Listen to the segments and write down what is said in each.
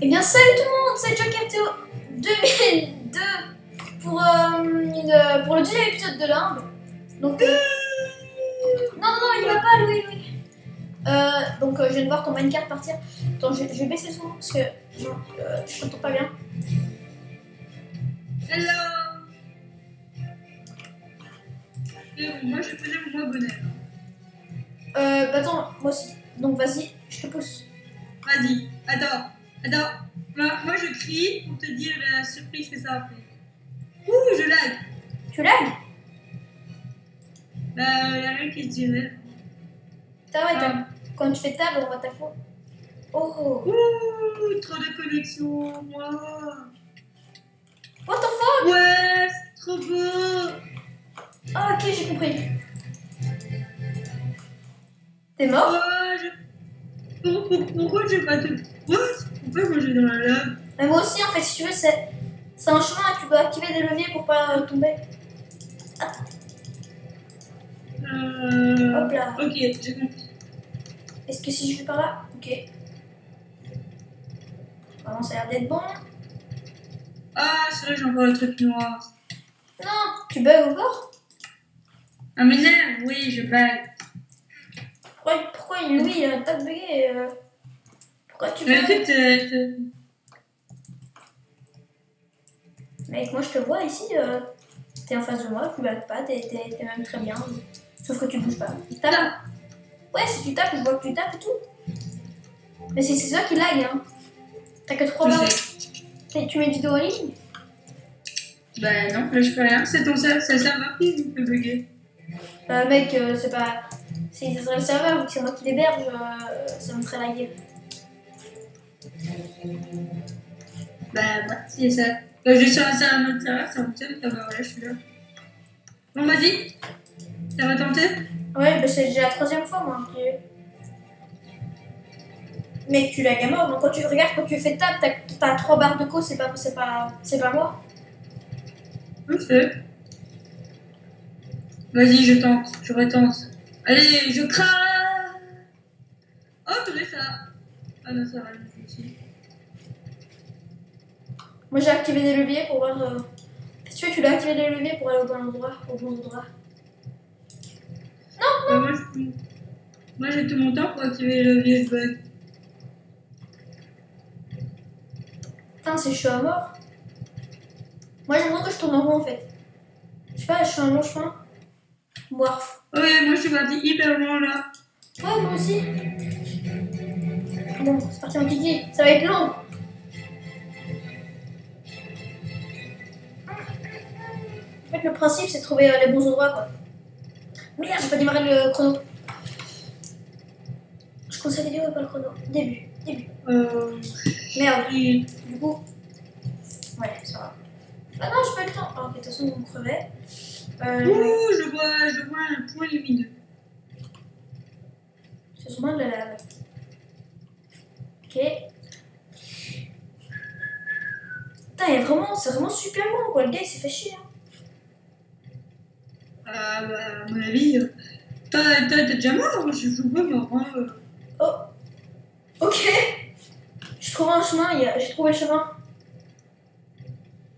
Eh bien, salut tout le monde, c'est Joker Théo 2002 pour, euh, une- pour le deuxième épisode de l'Inde. Donc, euh, non, non, non, il va pas, Louis, Louis. Euh, donc, euh, je viens de voir ton Minecraft partir. Attends, je, je vais baisser le son parce que euh, je t'entends pas bien. Hello moi je connais mon abonné. Euh, bah attends, moi aussi. Donc, vas-y, je te pousse. Vas-y, attends, attends. Moi, moi je crie pour te dire la surprise que ça a fait. Ouh, je lag Tu lags Bah, y'a rien qui se dirait. T'as ouais, t'as- Ah. quand tu fais table, on voit ta. Oh, Ouh, trop de connexion, moi what the fuck Ouais, c'est trop beau Ah, ok, j'ai compris. T'es mort Ouais, je... Pour- pour- Pourquoi j'ai pas te... What Pourquoi moi j'ai dans la lave Mais moi aussi, en fait, si tu veux, c'est un chemin et tu dois activer des leviers pour pas euh, tomber. Euh... Hop là. Ok, j'ai compris. Est-ce que si je vais par là? Ok. Vraiment, ça a l'air d'être bon. Ah, c'est vrai, j'ai encore le truc noir. Non, tu bugs encore Ah, mais non, oui, je bug. Pourquoi, pourquoi il arrête pas de bugger euh Pourquoi tu Mais écoute, euh, Mec, moi je te vois ici, euh, t'es en face de moi, tu bugs pas, t'es même très bien. Sauf que tu bouges pas. Tu tapes. Ouais, si tu tapes, je vois que tu tapes et tout. Mais c'est ça qui lag, hein. T'as que 3 je barres. sais. Et Tu mets une vidéo en ligne? Bah non, là je peux rien. C'est ton serveur, c'est le serveur qui peut bugger. Bah mec, euh, c'est pas... C'est c'est le serveur, vu que c'est moi qui l'héberge, euh, ça me ferait laguer. Bah, moi, c'est ça. Quand je suis sur un serveur, un autre serveur, ça fonctionne. Ah bah voilà, je suis là. Bon, vas-y. Ça va tenter Ouais, bah c'est déjà la troisième fois, moi. Mec, tu lag à mort. Donc quand tu regardes, quand tu fais table, t'as- 3 barres de co, c'est pas, c'est pas, c'est pas moi. Vas-y, je tente. Je retente. Allez, je crains Oh, purée, ça. Ah non, ça va, je suis. Moi j'ai activé des leviers pour voir. euh, Si tu veux, tu dois activer des leviers pour aller au bon endroit. Au bon endroit? Bah, moi, je... moi, j'ai tout mon temps pour activer le levier de bug. Putain, c'est chaud à mort. Moi j'ai l'impression que je tourne en rond en fait. Je sais pas, je fais un long chemin. Morph. Ouais, moi, je suis partie hyper loin là. Ouais, moi aussi. Bon, c'est parti en Kiki. Ça va être long. En fait, le principe, c'est de trouver euh, les bons endroits, quoi. Merde, j'ai pas démarré le chrono. Je commence la vidéo et pas le chrono. Début, début. Euh. Merde, du coup. Ouais, ça va. Ah non, j'ai pas le temps. Ah, ok, de toute façon, on crevait. Euh, Ouh, je vois, je vois un point lumineux. C'est sûrement de la lave. Ok. Putain, vraiment, c'est vraiment super long quoi. Le gars il s'est fait chier. Hein. Ah, bah, à mon avis, euh, t'as déjà mort Moi, je suis pas mort. Hein. euh. Ok. J'ai trouvé un chemin, il y a- j'ai trouvé le chemin.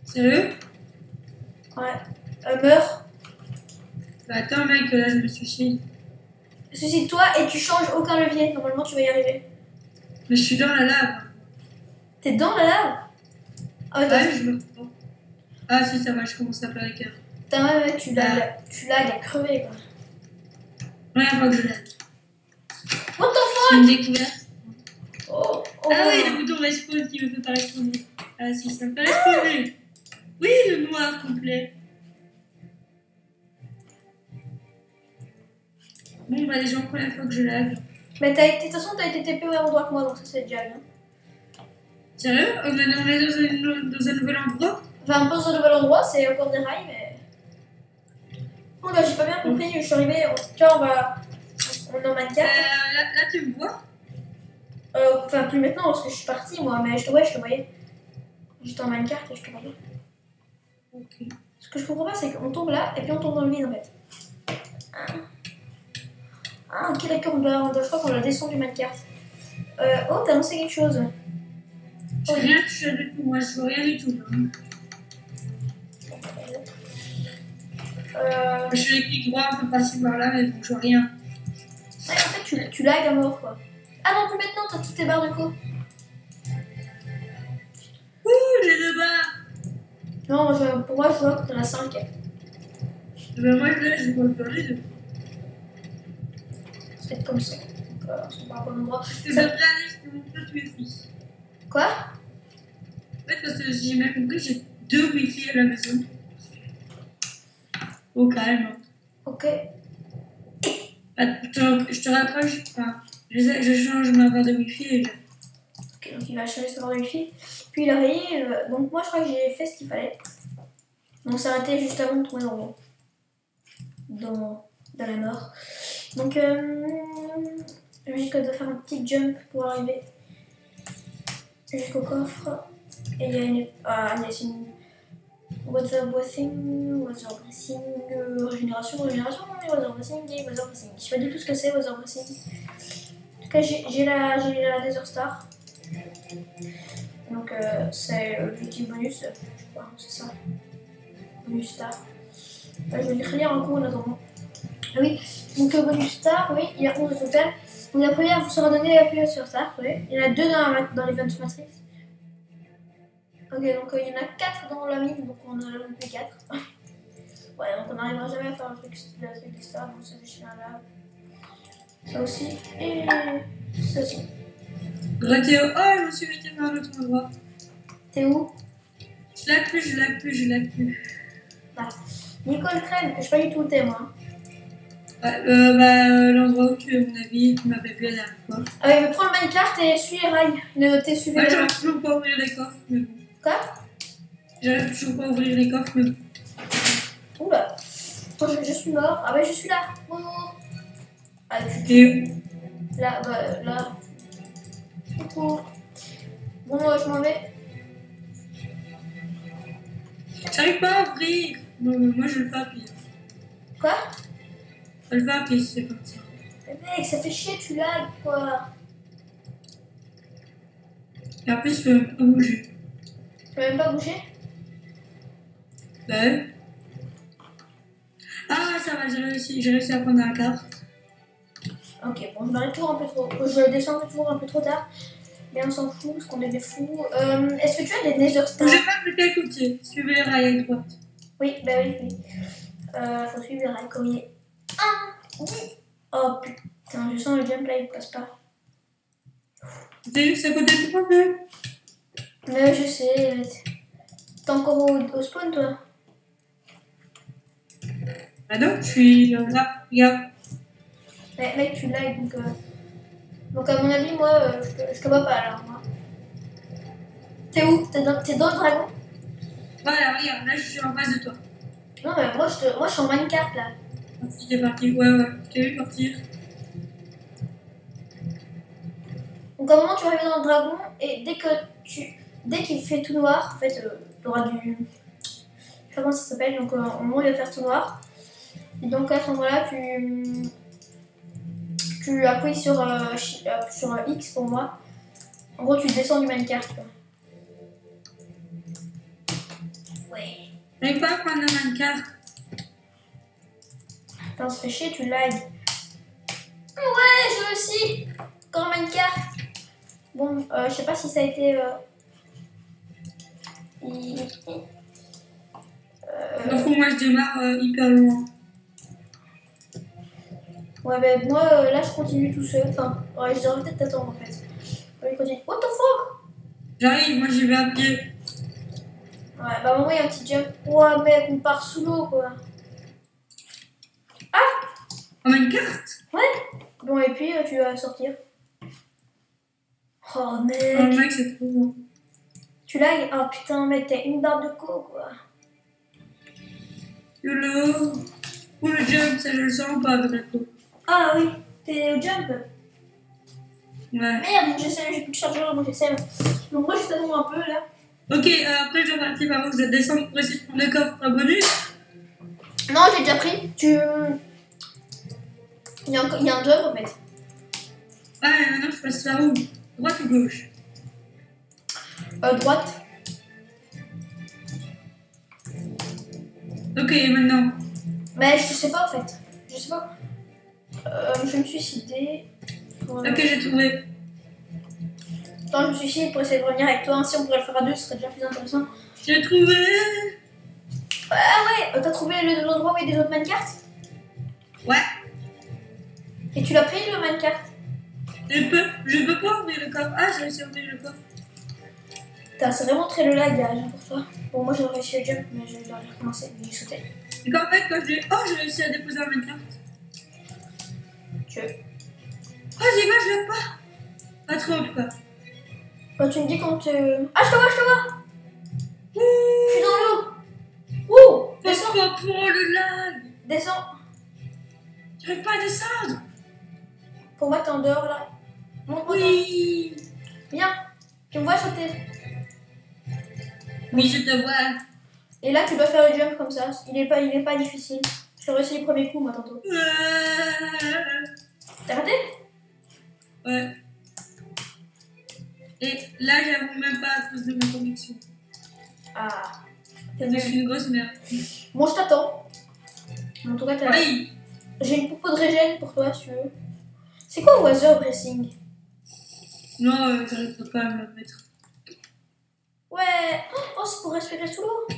Sérieux? Ouais. Euh, meurs. Bah, attends, mec, là, je me suis chié. Suicide-toi et tu changes aucun levier. Normalement, tu vas y arriver. Mais je suis dans la lave. T'es dans la lave? Ah ouais, t'as- Ouais, je me. Ah, si, ça va, je commence à faire les cœurs. putain, ouais, ouais, tu lags, tu lags à crever quoi. Première fois que je l'ai. What the C'est une découverte. Oh, oh. Ah oui, le bouton respawn qui me fait pas respawner. Ah si, ça me fait respawner. Oui, le noir complet. Bon, bah les gens, première fois que je lave. Mais t'as été, de toute façon, t'as été TP au même endroit que moi, donc ça c'est déjà bien. Sérieux? On est dans un, dans un nouvel endroit? Enfin, un peu sur le nouvel endroit, c'est encore des rails, mais. Oh là, j'ai pas bien compris, je suis arrivée. Tu vois, on va. On est en euh, Minecraft. là, là, tu me vois? Euh, Enfin, plus maintenant, parce que je suis partie, moi, mais je te, ouais, je te voyais. J'étais en Minecraft et je te voyais. Ok. Ce que je comprends pas, c'est qu'on tombe là et puis on tombe dans le vide en fait. Ah, Ah, ok, d'accord, on doit, on doit- je crois qu'on doit descendre du Minecraft. Euh, oh, t'as lancé quelque chose. J'ai rien touché du tout, moi je vois rien du tout. Euh, Je fais les clics droits, on peut passer par là, mais bon, je vois rien. ouais, en fait, tu, tu lag à mort, quoi. Ah non, plus maintenant, t'as toutes tes barres de co. Ouh, j'ai deux barres Non, moi, pour moi, je vois que t'en as 5. Ben moi je vois pas les deux. C'est peut-être comme ça. Donc, euh, on au même endroit. Je te tous les filles. Quoi? En fait, parce que j'ai bien compris, j'ai deux wifi à la maison. Au calme. Ok. Ah, Je te, rapproche, enfin, je, je change ma barre de wifi et je... Donc il va changer sa barre de wifi. Puis il arrive. Donc moi, je crois que j'ai fait ce qu'il fallait. Donc s'est arrêté juste avant de tomber dans le- dans, dans la mort. Donc, euh, j'imagine qu'elle doit faire un petit jump pour arriver jusqu'au coffre. Et il y a une. Ah, il y a une. Weather Breathing, euh, Régénération, Régénération, Breathing et Weather Breathing. Je sais pas du tout ce que c'est, Weather Breathing. En tout cas, j'ai la, la Desert Star. Donc, euh, c'est l'ultime bonus, je crois, c'est ça. Bonus Star. Euh, je vais les relire en cours en attendant. Ah oui, donc euh, bonus Star, oui, il y a 11 au total. Donc la première vous sera donnée la période sur Star, oui. Il y en a deux dans, la, dans l'Event Matrix. Ok, donc euh, il y en a 4 dans la mine, donc on a loupé 4. ouais, donc on n'arrivera jamais à faire le truc, le truc des stars, donc ça fait chier là. Ça aussi, et ça aussi. Oh, je me suis mis dans un autre endroit. T'es où? Je lag plus, je lag plus, je lag plus. Nicole Crème, je sais pas du tout où t'es moi. Ouais, euh, bah, euh, l'endroit où mon avis, tu m'avais vu la dernière fois. Ah mais prends le minecart et suis les rails. Il est noté suivez les rails. j'arrive toujours pas à ouvrir les coffres, mais bon. Quoi? J'arrive toujours pas à ouvrir les coffres, mais bon. Oula. Je, je suis mort. Ah bah je suis là. Bonjour. Ah, tu, Et là, bah, là. Coucou. Bon, moi je m'en vais. j'arrive pas à ouvrir. Non, mais moi, je le à pied. Quoi? Je le à pied, c'est ça. Mais mec, ça fait chier, tu lag quoi. Et après, je peux même pas bouger. Tu peux même pas bouger ouais. Ah, ça va, j'ai réussi, j'ai réussi à prendre un cadre. Ok, bon, je m'arrête toujours un peu trop. Je descends toujours un peu trop tard. Mais on s'en fout parce qu'on est des fous. Euh, Est-ce que tu as des Nether Stars Bougez pas, mais quel côté Suivez les rails à droite. Oui, bah oui, oui. Euh, faut suivre le rail comme il est. Ah oui. Oh putain, je sens le jump là, il passe pas. T'es juste à côté de moi, même Mais je sais. T'es encore au, au spawn toi Bah non, je suis euh, là, regarde. Mais mec, tu lag donc. euh, Donc à mon avis, moi, euh, je, te, je te vois pas alors. Moi. T'es où? T'es dans, t'es dans le dragon? Voilà, regarde, là, je suis en face de toi. Non, mais moi je, te, moi, je suis en minecart là. Si t'es parti, ouais, ouais, je t'ai vu partir. Donc à un moment, tu arrives dans le dragon et dès que tu. Dès qu'il fait tout noir, en fait, euh, t'auras du. Je sais pas comment ça s'appelle, donc euh, au moment il va faire tout noir. Et donc à ce moment-là, tu. Tu appuies sur, euh, euh, sur X pour moi. En gros, tu descends du minecart. quoi. Ouais. J'arrive pas prendre un minecart. Putain, ça fait chier, tu lag. Ouais, je aussi. Un minecart. Bon, euh, je sais pas si ça a été. Euh... il- Euh, Au fond, moi, je démarre euh, hyper loin. Ouais, ben moi euh, là je continue tout seul. Enfin, ouais, je devrais peut-être t'attendre en fait. Ouais, continue. What the fuck? J'arrive, moi, j'y vais à pied. Ouais, bah moi il y a un petit jump. Ouais, mec, on part sous l'eau quoi. En minecart Bon, et puis euh, tu vas sortir. Oh Oh, mec, mec, c'est trop bon. tu lag Oh putain, mec, t'as une barre de co quoi. YOLO Ou le jump, ça, je le sens pas avec la peau. Ah oui, t'es au jump. Ouais. Merde, j'essaie, j'ai plus de chargeur, moi j'essaie. Donc moi je t'attends un peu là. Ok, euh, après, je vais partir par où? Je dois descendre pour essayer de prendre le coffre à bonus. Non, j'ai déjà pris. Tu. Il y, a encore- il y a un jump en fait. Ouais, maintenant, je passe par où Droite ou gauche? Euh, droite. Ok, maintenant? Mais je sais pas en fait. Je sais pas. Euh, je me suicider. Pour... Ok, j'ai trouvé. Attends, je me suicide pour essayer de revenir avec toi. Si on pourrait le faire à deux, ce serait déjà plus intéressant. J'ai trouvé. Ah ouais, euh, t'as trouvé le- l'endroit où il y a des autres minecart Ouais. Et tu l'as pris le minecart Je peux, je peux pas ouvrir le coffre. Ah, j'ai réussi à ouvrir le coffre. Putain, c'est vraiment très le lag hein, pour toi. Bon, moi j'ai réussi à jump, mais je vais recommencer. J'ai sauté. Et qu'en fait, quand j'ai. Oh, j'ai réussi à déposer un Minecraft. Tu Oh, j'y vais, je l'ai pas. Pas trop cas. Quand tu me dis quand tu. Ah, je te vois, je te vois Je suis dans l'eau Ouh Descends, Pourquoi pour le lag descends J'arrive pas à descendre. T'es en dehors là. Oui. Viens Tu me vois sauter. Oui, je te vois. Et là, tu dois faire le jump comme ça. Il est pas, il est pas difficile. J'ai réussi les premiers coups, moi, tantôt. Euh, T'as raté? Ouais. Et là, j'avoue même pas à cause de ma conviction. Ah. Je suis une grosse merde. Bon, je t'attends. En tout cas, t'as- Oui. j'ai une popo de régène pour toi, si tu veux. C'est quoi Water Pressing? Non, euh, j'arrive pas à me mettre. Ouais. Oh, c'est pour respirer sous l'eau.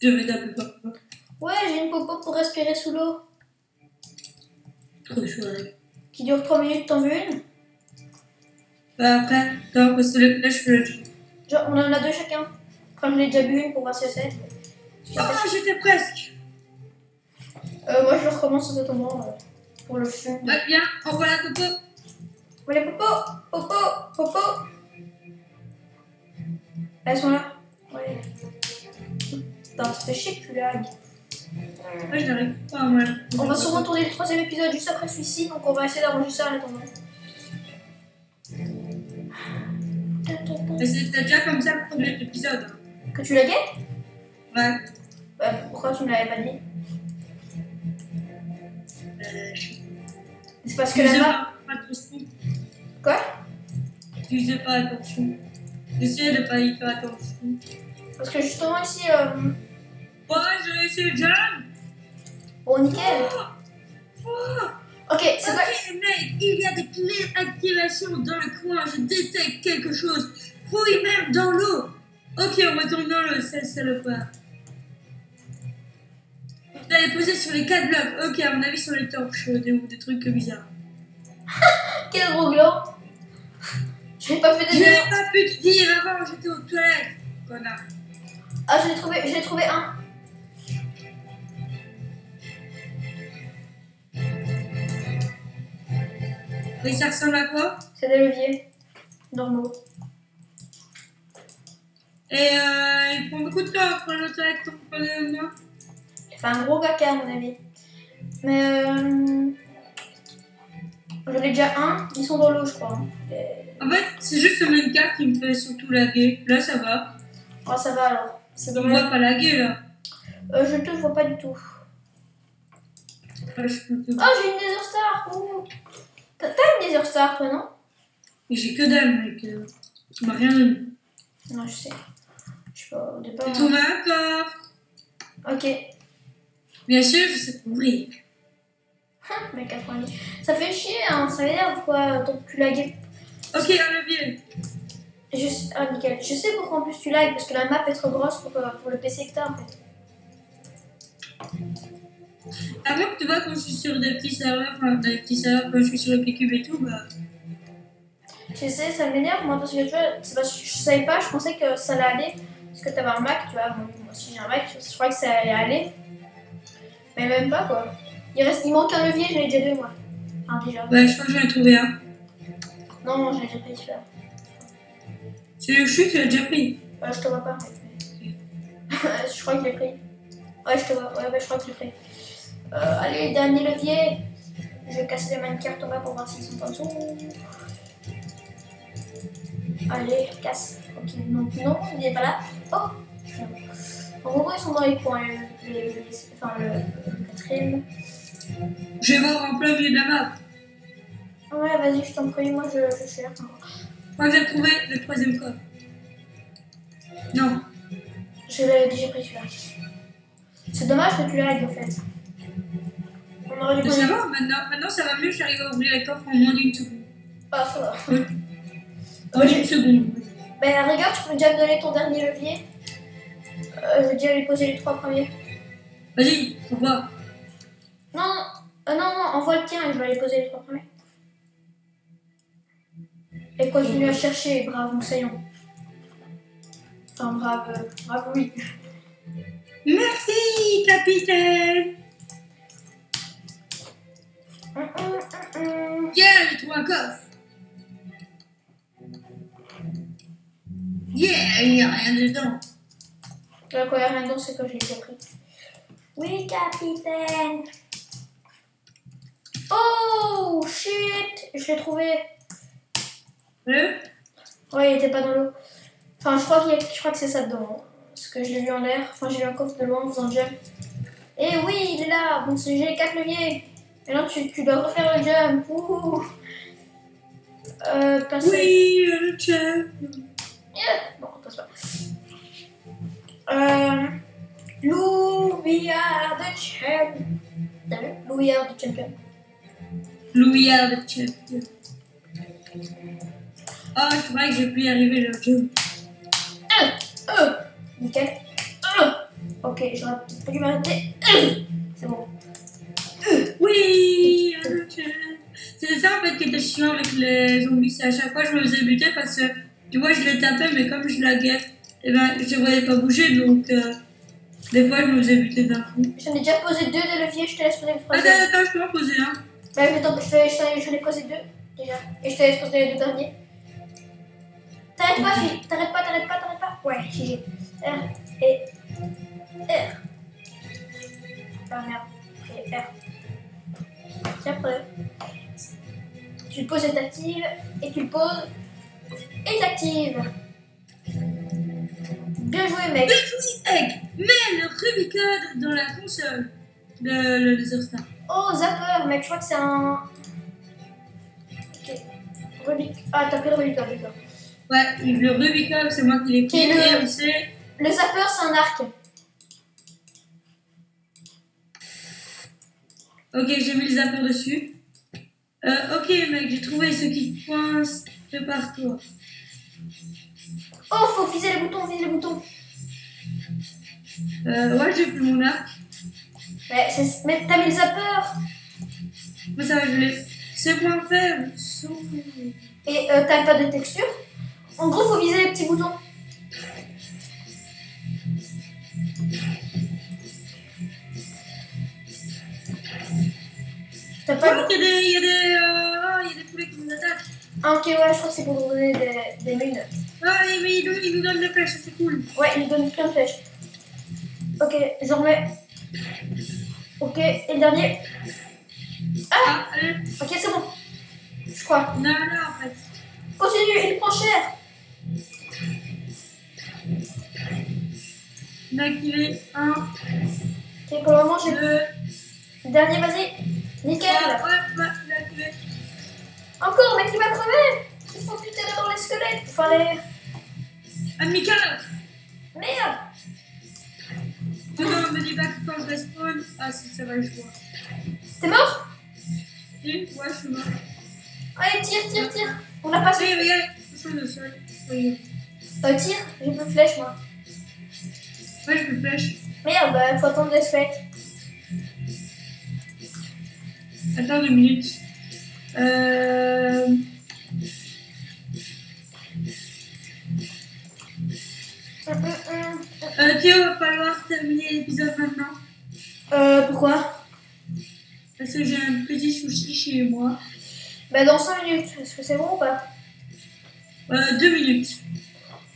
Je vais taper parfois. Ouais, j'ai une popo pour respirer sous l'eau. Trop chouette. Qui dure 3 minutes, t'en veux une? Bah après, attends, parce que le- là, je fais le. Genre, on en a deux chacun. Enfin, j'en ai déjà bu une pour voir si c'est. Oh, j'étais presque. Euh, moi, je recommence en attendant euh, pour le fun. Bah, viens, envoie la. Ouais, les popo, popo, popo. Elles sont là. Ouais. Putain, ça fait chier que tu lags. Moi, je n'arrive pas à moi. On va sûrement tourner le troisième épisode juste après celui-ci, donc on va essayer d'enregistrer en attendant. Mais c'était déjà comme ça le premier épisode. Que tu laguais Ouais. Bah, pourquoi tu me l'avais pas dit? C'est parce que attention. Quoi? Tu faisais pas attention. J'essayais de pas y faire attention. Parce que justement ici. Euh... Ouais, j'ai réussi le jump. Bon, nickel. Oh, Ok, c'est pas. Ok, mec, il y a des clés d'activation dans le coin. Je détecte quelque chose. Fouille même dans l'eau. Ok, on va tourner dans l'eau, c'est c'est le pas. T'avais posé sur les 4 blocs. Ok, à mon avis, sur les torches euh, des, ou des trucs bizarres. Quel gros gland J'ai pas fait Je des n'ai pas pu te dire avant, j'étais aux toilettes. Connard. Ah, je l'ai trouvé, j'ai trouvé un. Et ça ressemble à quoi? C'est des leviers. Normaux. Et euh, il prend beaucoup de temps prendre le toilette pour prendre le main. Un gros caca à mon avis. Mais euh... J'en ai déjà un, ils sont dans l'eau je crois. Et- En fait, c'est juste le même cas qui me fait surtout laguer. Là, ça va. Oh ça va alors. C'est On voit pas laguer là. Euh, je te vois pas du tout. Je peux te- Oh j'ai une Nether Star. T'as une Nether Star toi non? J'ai que dalle, mec. Tu m'as rien donné. Non je sais. Je sais pas, au départ. Un coffre. Ok. Bien sûr, je sais ouvrir. Mais 90. Ça fait chier hein, ça m'énerve quoi, ton cul lagué. Ok, un levier. Je. Ah nickel. Je sais pourquoi en plus tu lags parce que la map est trop grosse pour, euh, pour le PC que t'as en fait. Que tu vois, quand je suis sur des petits serveurs, enfin, des petits serveurs, quand je suis sur le PQB et tout, bah. Je sais, ça m'énerve moi parce que tu vois, c'est parce que je savais pas, je pensais que ça allait aller. Parce que t'avais un Mac, tu vois, moi moi aussi j'ai un Mac, je, je crois que ça allait aller. Mais même pas quoi. Il, reste, il manque un levier, j'en ai déjà deux moi. Enfin déjà. Ouais, je crois que j'en ai trouvé un. Non, j'en ai déjà pris celui-là. Celui où je suis, tu l'as déjà pris. Euh, je te vois pas. je crois que je l'ai pris. Ouais, je te vois. Ouais, ouais, je crois que je l'ai pris. Euh, allez, dernier levier. Je vais casser les minecart en bas pour voir s'ils sont en dessous. Allez, casse. Ok, non, non, il n'est pas là. Oh En gros, ils sont dans les coins. Enfin, le, quatrième. Je vais voir en plein milieu de la map. Ouais, vas-y, je t'en prie. Moi, je, je cherche. que j'ai trouvé le troisième coffre. Non. Je l'avais déjà pris celui-là. C'est dommage que tu l'arrêtes en fait. On aurait dû ça va, maintenant, maintenant ça va mieux, j'arrive à ouvrir les coffres en moins d'une seconde. Ah, ça va. Moins d'une seconde. Ben, rigueur, tu peux déjà me donner ton dernier levier. Euh, je vais déjà lui poser les trois premiers. Vas-y, revoir. Non, non, euh, non, non, envoie le tien et je vais aller poser les trois premiers. Et continue à chercher, brave moussaillon. Enfin, brave, euh, brave oui. Merci, capitaine. Yeah, j'ai trouvé un coffre. Yeah, il n'y a rien dedans. Là, quand il n'y a rien dedans, c'est que je l'ai déjà pris. Oui, capitaine. Oh, shit, je l'ai trouvé. Le? Ouais, il était pas dans l'eau. Enfin, je crois, qu'il y a- je crois que c'est ça dedans. hein. Parce que je l'ai vu en l'air. Enfin, j'ai vu un coffre de loin en faisant jump. Et oui, il est là. Bon, c'est- j'ai les 4 leviers. Maintenant, tu, tu dois refaire le jump. Ouh. Euh, passer. Oui, le. Bon, Louis are the champ. T'as vu the champion. Louillard. Oh, je croyais que j'ai pu y arriver le jeu. Euh, nickel. Euh, ok, j'aurais peut-être dû m'arrêter. Euh, c'est bon. Oui, le chef. C'était ça en fait qui était chiant avec les zombies. C'est à chaque fois je me faisais buter parce que tu vois, je les tapais, mais comme je la guerre, et ben je les voyais pas bouger donc euh, des fois je me faisais buter d'un coup. J'en ai déjà posé deux de levier, je te laisse poser le Attends, troisième. attends, je peux en poser un. Bah, je t'en- je t'en- j'en ai posé deux déjà. Et je te laisse poser les deux derniers. T'arrêtes pas, fille. T'arrêtes pas, t'arrêtes pas, t'arrêtes pas. Ouais, GG. R et R. Ah merde. Et R. C'est après. Tu le poses et t'actives. Et tu le poses et t'actives. Bien joué, mec. Egg, mets le Rubicon dans la console de le Laser Star. Oh, Zapper, mec, je crois que c'est un. Ok. Rubic. Ah, t'as pris le Rubicon, d'accord. Ouais, le Rubicon, c'est moi qui l'ai pris. Le- Le Zapper, c'est un arc. Ok, j'ai mis le zapper dessus. Euh, ok, mec, j'ai trouvé ce qui coince de partout. Oh, faut viser les boutons, viser les boutons. Euh, ouais, j'ai plus mon arc. Mais, t'as mis le Zapper. Mais ça va, je l'ai. C'est point faible. Et euh, t'as pas de texture. En gros, faut viser les petits boutons. T'as Oh, pas. il y a des, il y a des, euh, oh, il y a des poulets qui nous attaquent. Ah, ok, ouais, je crois que c'est pour donner des, des mines. Ah, mais il nous, il nous donne des flèches, c'est cool. Ouais, il nous donne plein de flèches. Ok, j'en remets. Ok, et le dernier. Ah, allez. Ok, c'est bon. Je crois. Non, non, en fait. Continue, il prend cher. On a activé un, Ok, pour le moment, j'ai deux, le dernier, vas-y. Nickel. trois, ouais, ouais, il activé. Encore, mec, il va crever. Il faut putain dans les squelettes. Enfin, les. Amical Merde. Non, non, me dis pas que quand je respawn. Ah, si, ça va, je vois. T'es mort Si, ouais, je suis mort. Allez, tire, tire, tire. On a pas Oui, regarde, je le sol. Oui. Euh, tire, j'ai plus de flèche, moi. Ouais, je me flèche. Merde, bah, faut attendre les squelettes. Attends deux minutes. Euh... Euh, Théo, va falloir terminer l'épisode maintenant. Euh, pourquoi? Parce que j'ai un petit souci chez moi. Bah, dans 5 minutes. Est-ce que c'est bon ou pas? Euh, deux minutes.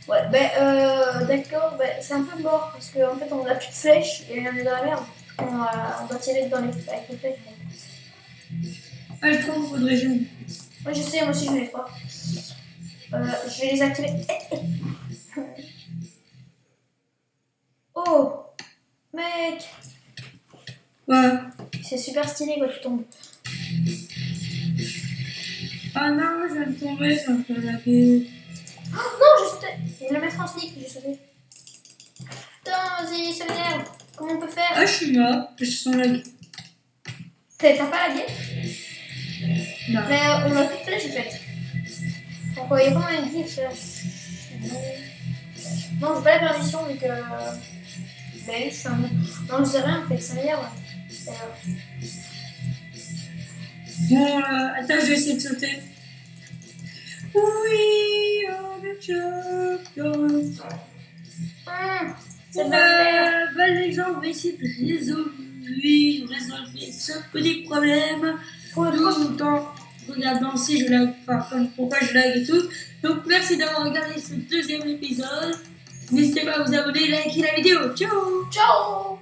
Ouais, bah, euh, d'accord, bah, c'est un peu mort parce qu'en fait, on a plus de flèches et on est dans la merde. On, va- on doit tirer dans les, avec les flèches. Ah, je trouve qu'il faudrait jamais. Moi, je sais, moi aussi, je n'ai pas. Euh, je vais les activer. Oh Mec Ouais. C'est super stylé quand tu tombes. Ah non, je viens de tomber, ça me fait laguer. Oh, non, je vais le mettre en sneak, j'ai sauté. Putain, vas-y, ça m'énerve. Comment on peut faire? Ah, je suis mort, je sens laguer. T'as t'as pas lagué Non. Mais euh, on l'a fait flèche, en fait. Euh, il y a vraiment une glitch là? Non, j'ai pas la permission, donc. Euh... Bah oui, je suis un. Non, je sais rien, en fait, ça m'énerve. Euh, Bon, euh, attends, je vais essayer de sauter. Oui, on est champion. hum, c'est. Euh, bah, les gens, on va essayer de résoudre, résolver ce petit problème. Tout le temps, regardant si je lag, enfin, pourquoi je lag et tout. Donc, merci d'avoir regardé ce deuxième épisode. N'hésitez pas à vous abonner, liker la vidéo. Ciao ciao